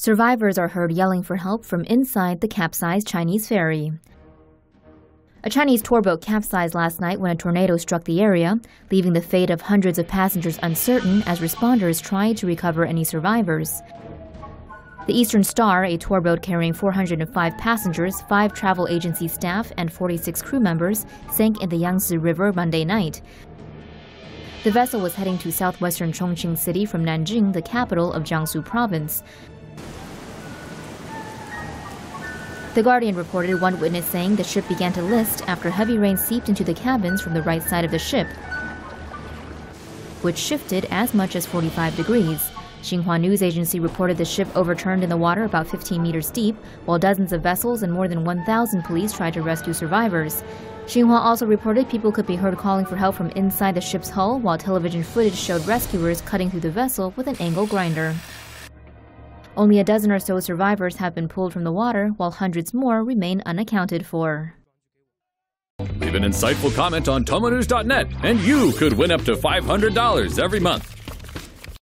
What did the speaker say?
Survivors are heard yelling for help from inside the capsized Chinese ferry. A Chinese tour boat capsized last night when a tornado struck the area, leaving the fate of hundreds of passengers uncertain as responders tried to recover any survivors. The Eastern Star, a tour boat carrying 405 passengers, five travel agency staff, and 46 crew members, sank in the Yangtze River Monday night. The vessel was heading to southwestern Chongqing City from Nanjing, the capital of Jiangsu province. The Guardian reported one witness saying the ship began to list after heavy rain seeped into the cabins from the right side of the ship, which shifted as much as 45 degrees. Xinhua News Agency reported the ship overturned in the water about 15 meters deep, while dozens of vessels and more than 1,000 police tried to rescue survivors. Xinhua also reported people could be heard calling for help from inside the ship's hull, while television footage showed rescuers cutting through the vessel with an angle grinder. Only a dozen or so survivors have been pulled from the water, while hundreds more remain unaccounted for. Leave an insightful comment on tomonews.net and you could win up to $500 every month.